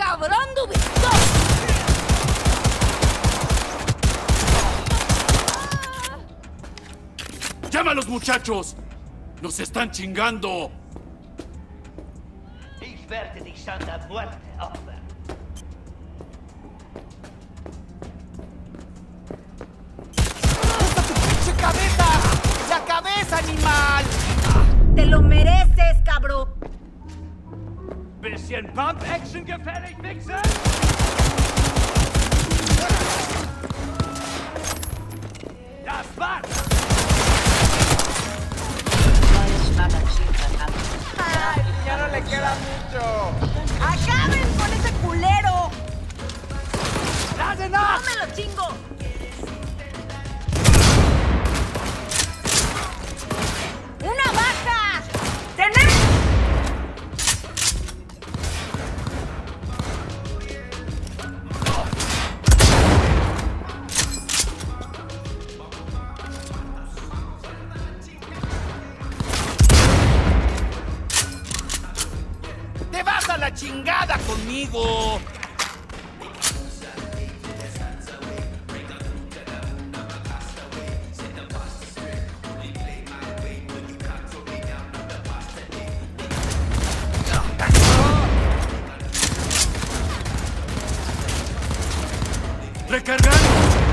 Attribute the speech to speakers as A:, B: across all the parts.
A: cabrón dubito! ¡Llama a los muchachos! ¡Nos están chingando!
B: Ich werde dich an der muerte opfern.
C: ¡La cabeza, animal!
D: ¡Te lo mereces!
B: Bisschen Pump-Action gefällig, Wichser? Das war's!
C: ¡Ay, ya no le queda mucho!
D: ¡Acaben con ese culero!
B: Nach!
D: ¡No me lo chingo!
C: La chingada conmigo!
A: ¡Recargando!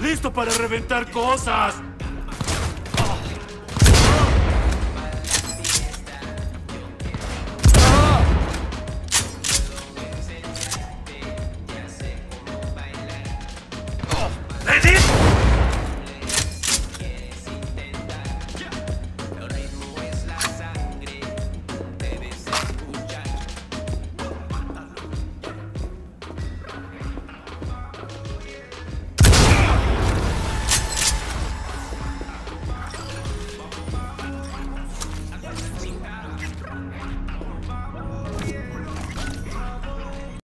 A: ¡Listo para reventar cosas!